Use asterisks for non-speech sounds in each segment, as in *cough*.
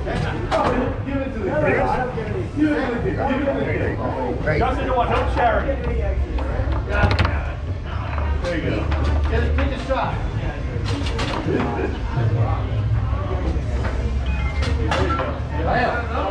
Give it to the kid. Give it you help charity? There you go. It, take a shot. There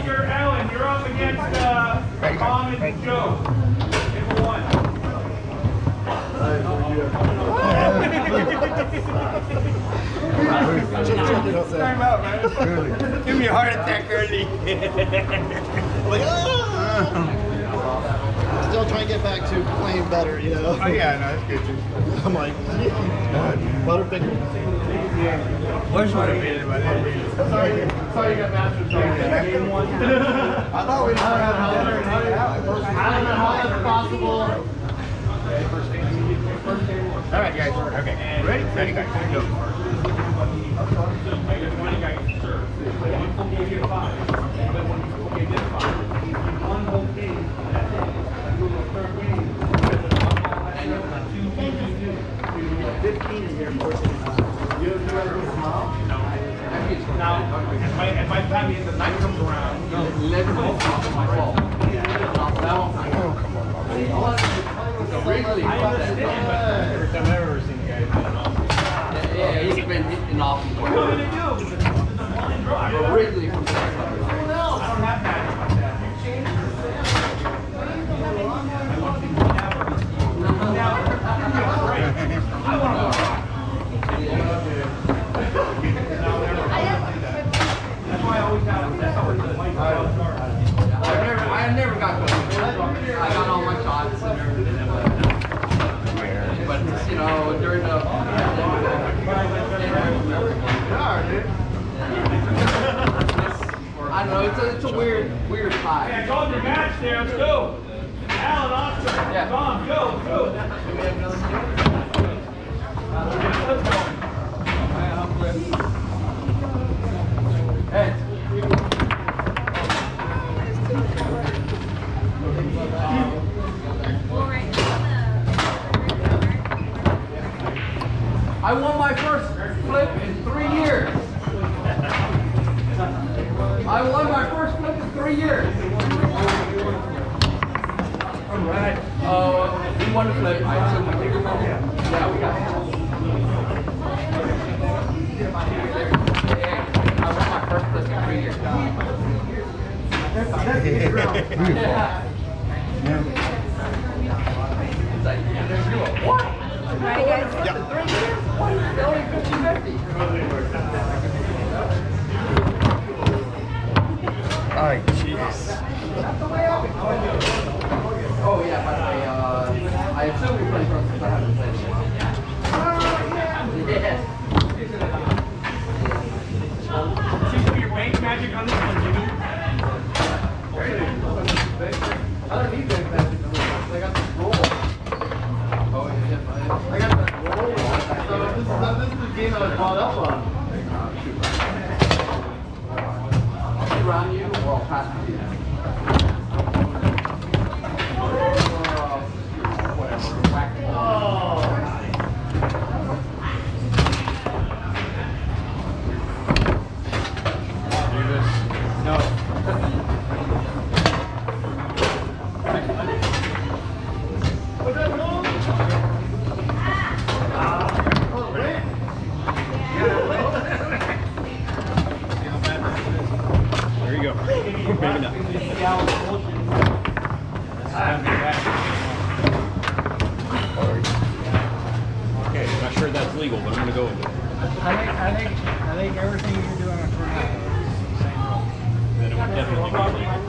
right, Oscar Allen, you're up against uh, Tom and Joe. Table one. Time out, man. Give me a heart attack early. Still trying to get back to playing better, you know? Oh yeah, no, that's good too. I'm like, Butterfinger. Where's what I made it, but I didn't read it. Sorry, sorry you got mastered. Game one. *laughs* I thought we just I had don't dinner know and hung out. how- I don't know how that's possible. All right, guys. Okay. Ready? Ready, guys? Go. Now, if by, if by the time the night comes around, I understand, but First time I've ever seen you guys. Yeah, he's been hitting off are we gonna do? It's a blind draw. Wrigley from I don't have magic like that. I want to go. That's why I always have, that's always the white card. I never, I never got. I got all my shots and everything. But, you know, during the. I don't know. It's a, it's a weird, weird Hey, I time. called your match there, let's go. Alan, Oscar, Yeah. Tom, go, go. Hey, I won my first flip in three years. I won my first flip in three years. All right. Uh, we won the flip. I took my bigger one. Yeah, we got it. I won my first flip in three years. Yeah. It's like, what? Ready, guys? Three years? What? It's only 50-50. All right, jeez. Oh yeah, by the way, uh, I assume you're playing from since I haven't played it. Yes. Somebody called up on. Around you or pass you. Or, uh, Whatever, whack the ball. There you go. Maybe not. Okay, I'm not sure that's legal, but I'm gonna go with it. I think, I think, I think everything you're doing for now is the same rule. Then it would definitely be legal.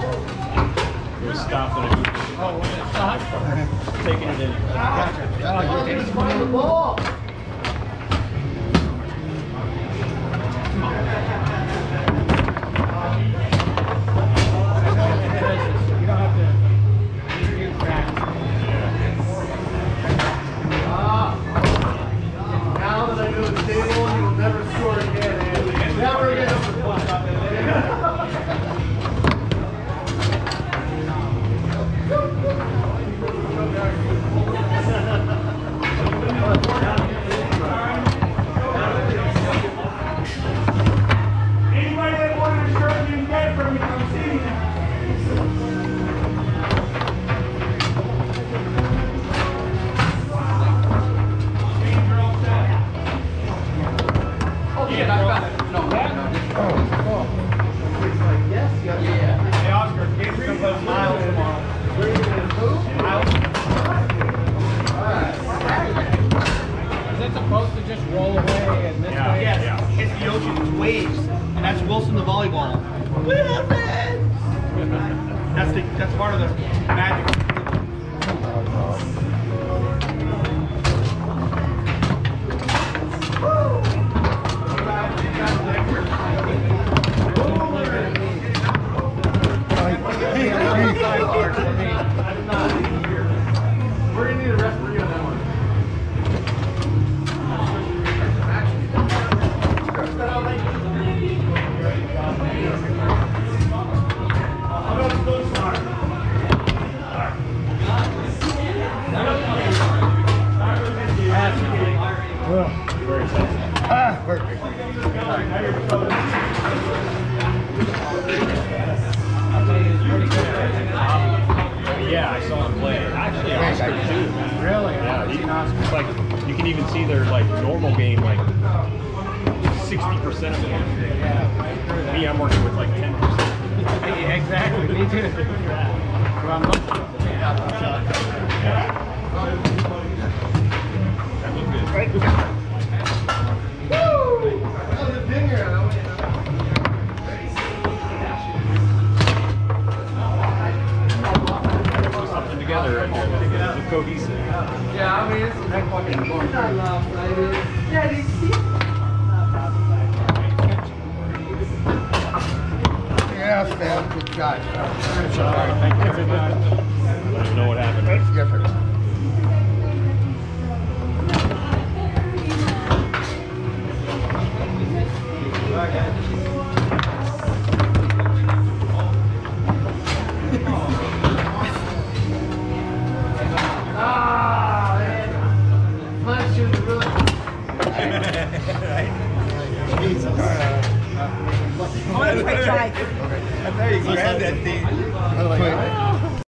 It was stopped and I moved it. Oh, when it's not? Taking it in. Gotcha. Oh, you take Find the That's the that's part of the magic. We're Yeah, I saw him play. Actually, too. Really? Yeah, it's like you can even see their like normal game like sixty percent of it. Me, I'm working with like ten percent. Exactly, me too. At the That looked good. Put something together it's cohesive. Yeah, I mean, it's that fucking fun. Yes, man, good shot. Let us know what happened. Ah,